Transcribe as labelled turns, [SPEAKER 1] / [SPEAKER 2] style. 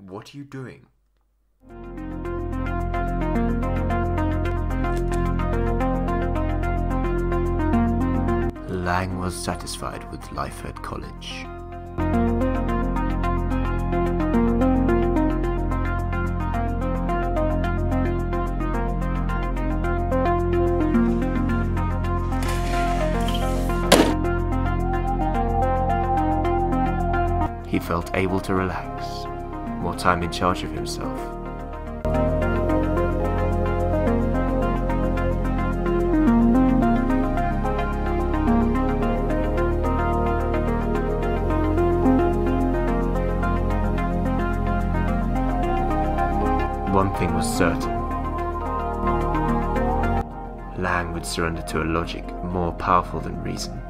[SPEAKER 1] What are you doing? Laing was satisfied with life at college. He felt able to relax, more time in charge of himself. One thing was certain. Laing would surrender to a logic more powerful than reason.